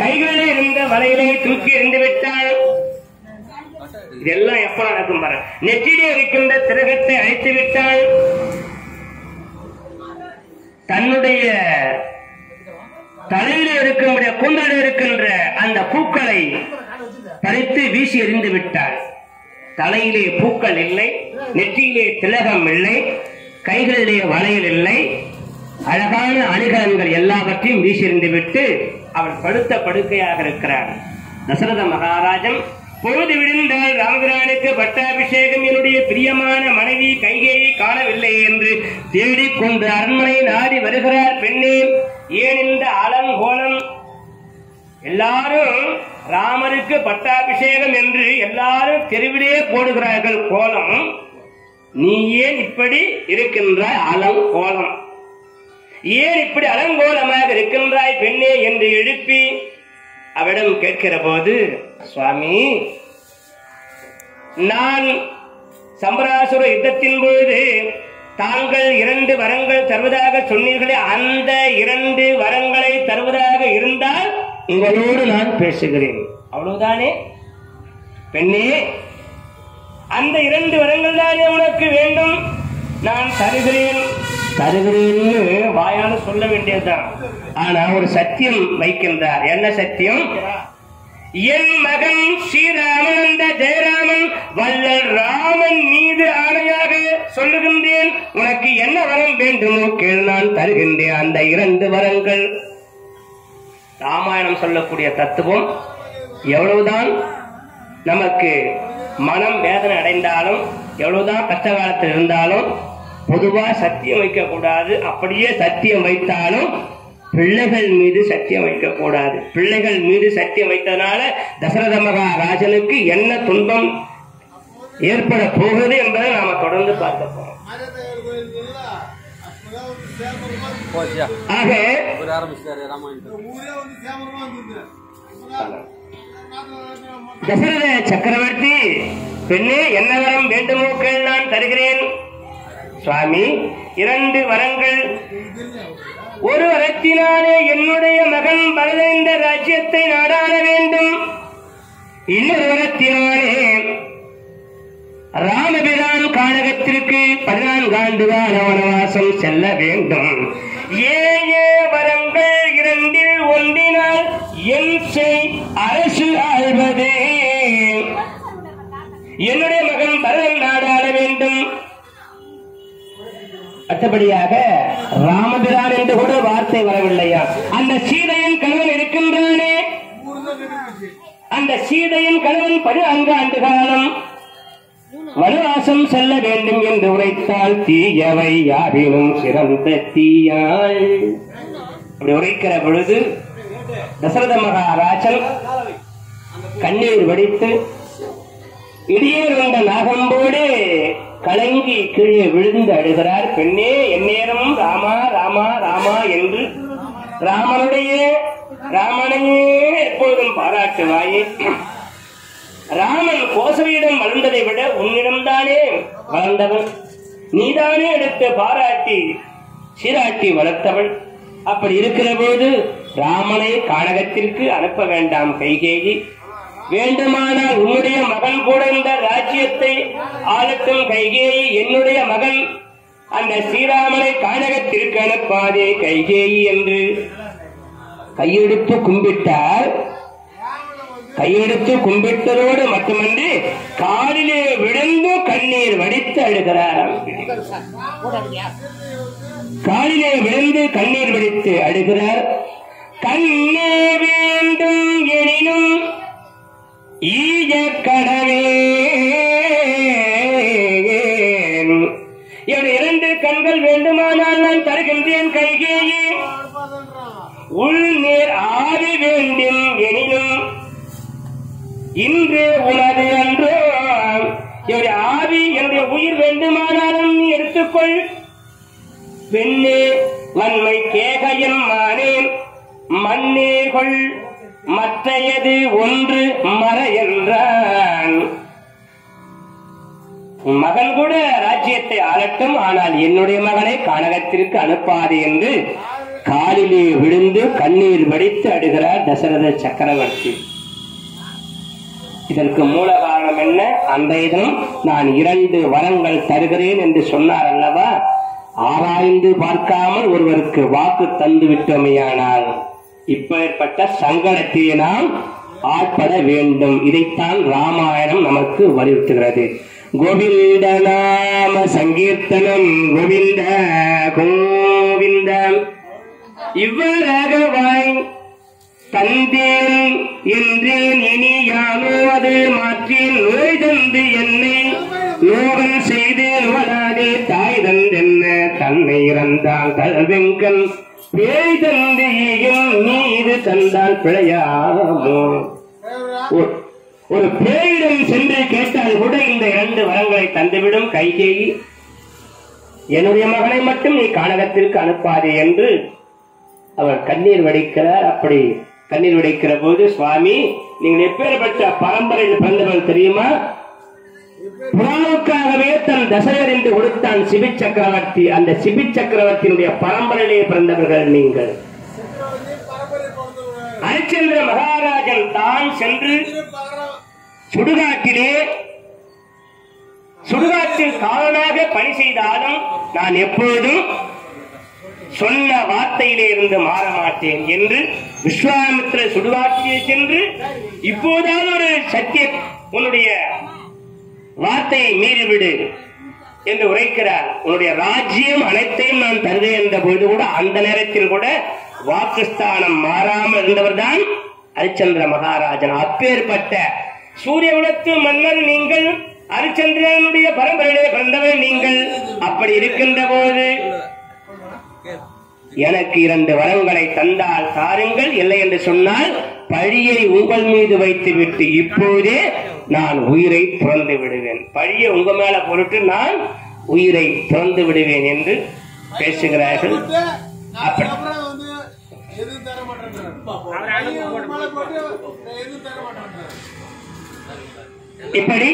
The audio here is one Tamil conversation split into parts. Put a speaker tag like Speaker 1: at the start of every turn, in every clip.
Speaker 1: கைகளில் இருந்த வலையிலே தூக்கி எறிந்து விட்டாள். இதெல்லாம் எப்ப நடக்கும் பாரு. நெற்றிலே இருக்கின்ற திரகத்தை அழைத்து விட்டாள். தன்னுடைய தலையில இருக்கின்ற கூந்தல இருக்கின்ற அந்த பூக்களை பறித்து வீசி எறிந்து விட்டாள். தலையிலே பூக்கள் இல்லை நெற்றியிலே திலகம் இல்லை கைகளிலே வளையல் இல்லை. அழகான அணிகலன்கள் எல்லாவற்றையும் வீசியறிந்து விட்டு அவள் படுத்த படுக்கையாக இருக்கிறார். தசரத மகாராஜன் பொழுது விழுந்தால் ராமபிரானுக்கு பட்டாபிஷேகம் என்னுடைய பிரியமான மனைவி கைகையை காணவில்லை என்று தேடிக்கொண்டு அரண்மனை நாடி வருகிறார் பெண்ணே. ஏன் இந்த அலங்கோலம் எல்லாரும் ராமருக்கு பட்டாபிஷேகம் என்று எல்லாரும் தெருவிலே போடுகிறார்கள் கோலம். நீ ஏன் இப்படி இருக்கின்றாய் அலங்கோலம் ஏன் இப்படி அலங்கோலமாக இருக்கின்றாய் பெண்ணே என்று எழுப்பி அவரிடம் கேட்கிற போது சுவாமி நான் சம்பராசுர யுத்தத்தின் பொழுது தாங்கள் இரண்டு வரங்கள் தருவதாக சொன்னீர்களே அந்த இரண்டு வரங்களை தருவதாக இருந்தால் உங்களோடு நான் பேசுகிறேன். அவ்வளவுதானே? பெண்ணே அந்த இரண்டு வரங்கள் தானே உனக்கு வேண்டும். நான் தருகிறேன். தருகிறேன்னு வாயால சொல்ல வேண்டியதுதான். ஆனா ஒரு சத்தியம் வைக்கின்றார். என்ன சத்தியம்? என் மகன் ஸ்ரீராமன் அந்த ஜெயராமன் வல்லல் ராமன் மீது ஆணையாக சொல்லுகின்றேன். உனக்கு என்ன வரம் வேண்டுமோ கேள் நான் தருகின்றேன். அந்த இரண்டு வரங்கள். ராமாயணம் சொல்லக்கூடிய தத்துவம் எவ்வளவுதான் நமக்கு மனம் வேதனை அடைந்தாலும் எவ்வளவுதான் கஷ்ட காலத்தில் இருந்தாலும் பொதுவா சத்தியம் வைக்க கூடாது அப்படியே சத்தியம் வைத்தாலும் பிள்ளைகள் மீது சத்தியம் வைக்க கூடாது பிள்ளைகள் மீது சத்தியம் வைத்ததனால தசரத மகாராஜனுக்கு என்ன துன்பம் ஏற்பட போகுது என்பதை நாம தொடர்ந்து பார்க்க போறோம். ஆக தசரத சக்கரவர்த்தி பெண்ணே என்ன வரம் வேண்டுமோ கேள் நான் தருகிறேன். சுவாமி இரண்டு வரங்கள். ஒரு வரத்தினாலே என்னுடைய மகன் பரதேந்த ராஜ்யத்தை நாடாள வேண்டும். இன்னொரு வரத்தினாலே ராமபிரான் காடகத்திற்கு பதினான்கு ஆண்டு கால வனவாசம் செல்ல வேண்டும். ஏ வரங்கள் இரண்டில் ஒன்றினால் என் செய் அரசு ஆழ்வதே. என்னுடைய மகன் பரதன் நாடாள வேண்டும். அடுத்தபடியாக ராமபிரான் என்று கூட வார்த்தை வரவில்லையா? அந்த சீதையின் கணவன் இருக்கின்றானே. அந்த சீதையின் கணவன் பதினான்கு ஆண்டு காலம். வனவாசம் செல்ல வேண்டும் என்று உரைத்தால் தீயவை யாரிலும் சிறந்த தீயாள் அப்படி உரைக்கிற பொழுது தசரத மகாராஜன் கண்ணீர் வடித்து இடியேர் நாகம்போடு கலங்கி கீழே விழுந்து அழுகிறார். பெண்ணே எந்நேரம் ராமா ராமா ராமா என்று ராமனுடைய ராமனையே எப்போதும் பாராட்டுவாயே. ராமன் கோசவியிடம் வளர்ந்ததை விட உன்னிடம்தானே வளர்ந்தவன் நீதானே எடுத்து பாராட்டி சீராட்டி வளர்த்தவள். அப்படி இருக்கிற போது ராமனை கானகத்திற்கு அனுப்ப வேண்டாம் கைகேகி வேண்டுமானால் உன்னுடைய மகன் கூட இந்த ராஜ்யத்தை ஆளட்டும் கைகேயி என்னுடைய மகன் அந்த ஸ்ரீராமனை கானகத்திற்கு அனுப்பாதே கைகேயி என்று கையெடுத்து கும்பிட்டார். கையெடுத்து கும்பிட்டதோடு மட்டுமன்றி காலிலே விழுந்து கண்ணீர் வடித்து அழுகிறார் காலிலே விழுந்து கண்ணீர் வடித்து அழுகிறார். கண்ணீர் இன்று உனது அன்றோ. என்னுடைய ஆவி என்னுடைய உயிர் வேண்டுமானாலும் நீ எடுத்துக்கொள். பெண்ணே வன்மை கேகையின் மானேன் மண்ணே கொள். மற்றையது ஒன்று மற என்றான். மகன் கூட ராஜ்யத்தை ஆளட்டும். ஆனால் என்னுடைய மகனை கானகத்திற்கு அனுப்பாது என்று காலிலே விழுந்து கண்ணீர் வடித்து அடுகிறார் தசரத சக்கரவர்த்தி. இதற்கு மூல காரணம் என்ன? அன்றைய தினம் நான் இரண்டு வரங்கள் தருகிறேன் என்று சொன்னார் அல்லவா? ஆராய்ந்து பார்க்காமல் ஒருவருக்கு வாக்கு தந்து விட்டோமையானால் இப்பேற்பட்ட சங்கடத்திலே நாம் ஆட்பட வேண்டும். இதைத்தான் ராமாயணம் நமக்கு வலியுறுத்துகிறது. கோவிந்த நாம சங்கீர்த்தனம் கோவிந்த கோவிந்தம் இவ்வாறாக வாய் தந்தேன் என்றேன் இனி யானோ அது மாற்றி நோய் தந்து என்னை நோகன் செய்து நுவலாதே தாய் தந்தென்ன தன்னை இறந்தால் கல்வெங்கன் பேய் தந்தையும் நீது தந்தால் பிழையாமோ ஒரு- ஒரு பேயிடம் சென்று கேட்டால் கூட இந்த இரண்டு வரங்களை தந்துவிடும் கைகேயி. என்னுடைய மகனை மட்டும் நீ கானகத்திற்கு அனுப்பாதே என்று அவர் கண்ணீர் வடிக்கிறார். அப்படி கண்ணீர் உடைக்கிற போது சுவாமி நீங்கள் எப்பேற்பட்ட பரம்பரையில் பிறந்தவர்கள் தெரியுமா? புறாவுக்காகவே தன் தசரர் என்று கொடுத்தான் சிபி சக்கரவர்த்தி. அந்த சிபி சக்கரவர்த்தியினுடைய பரம்பரையிலே பிறந்தவர்கள் நீங்கள். ஹரிச்சந்திர மகாராஜன் தான் சென்று சுடுகாட்டிலே சுடுகாட்டில் காலனாக பணி செய்தாலும் நான் எப்பொழுதும் சொன்ன வார்த்தையிலே இருந்து மாற மாட்டேன் என்று விஸ்வாமித்திர சுடுகாட்டியை சென்று இப்போதாவது ஒரு சத்திய உன்னுடைய வார்த்தையை மீறிவிடு என்று உரைக்கிறார். உன்னுடைய ராஜ்யம் அனைத்தையும் நான் தருவேன் என்ற பொழுது கூட அந்த நேரத்தில் கூட வாக்குஸ்தானம் மாறாமல் இருந்தவர் தான் ஹரிச்சந்திர மகாராஜன். அப்பேற்பட்ட சூரிய குலத்து மன்னர் நீங்கள் ஹரிச்சந்திரனுடைய பரம்பரையிலே பிறந்தவர் நீங்கள் அப்படி இருக்கின்ற போது எனக்கு இரண்டு வரங்களை தந்தால் தாருங்கள் இல்லை என்று சொன்னால் பழியை உங்கள் மீது வைத்துவிட்டு இப்போதே நான் உயிரை துறந்து விடுவேன். பழியை உங்க மேல பொருட்டு நான் உயிரை துறந்து விடுவேன் என்று பேசுகிறார்கள். இப்படி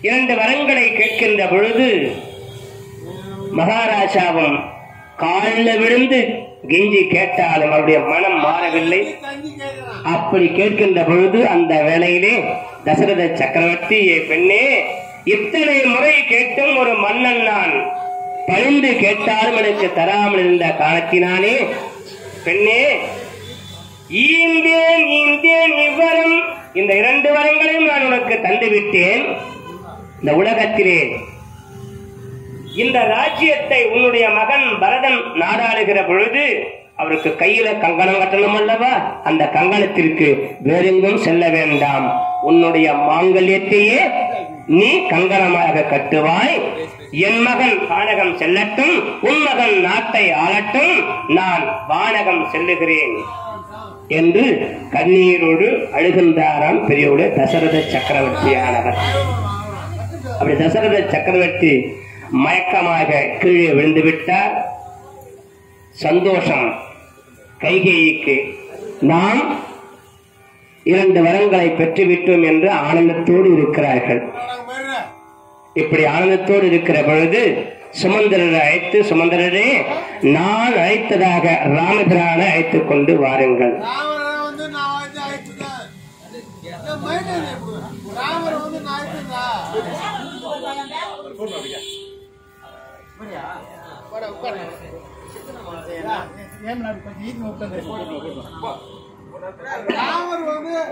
Speaker 1: இரண்டு வரங்களை கேட்கின்ற பொழுது மகாராஜாவும் காலில் விழுந்து கெஞ்சி கேட்டாலும் அவருடைய மனம் மாறவில்லை. அப்படி கேட்கின்ற பொழுது அந்த வேளையிலே தசரத சக்கரவர்த்தி பெண்ணே இத்தனை முறை கேட்டும் ஒரு மன்னன் நான். பழிந்து கேட்டாலும் எனக்கு தராமல் இருந்த காலத்தினாலே பெண்ணே ஈந்தேன் ஈந்தேன் இவ்வரம். இந்த இரண்டு வரங்களையும் நான் உனக்கு தந்துவிட்டேன். இந்த உலகத்திலே இந்த ராஜ்யத்தை உன்னுடைய மகன் பரதன் நாடாளுகிற பொழுது அவருக்கு கையில கங்கணம் கட்டணம் அல்லவா? அந்த கங்கணத்திற்கு வேறெங்கும் செல்ல வேண்டாம். உன்னுடைய மாங்கல்யத்தையே நீ கங்கணமாக கட்டுவாய். என் மகன் வானகம் செல்லட்டும் உன் மகன் நாட்டை ஆளட்டும் நான் வானகம் செல்லுகிறேன் என்று கண்ணீரோடு அழுகின்றாராம் பெரியவுடைய தசரத சக்கரவர்த்தியானவர். அப்படி தசரத சக்கரவர்த்தி மயக்கமாக கீழே விழுந்து விட்டார் சந்தோஷம். கைகேயிக்கு நாம் இரண்டு வரங்களை பெற்றுவிட்டோம் என்று ஆனந்தத்தோடு இருக்கிறார்கள். இப்படி ஆனந்தத்தோடு இருக்கிற பொழுது சுமந்திரரை அழைத்து சுமந்திரரே நான் அழைத்ததாக ராமபிரானை அழைத்துக் கொண்டு வாருங்கள்.
Speaker 2: ராமரை வந்து நான் வந்து அழைத்துட்டேன் என்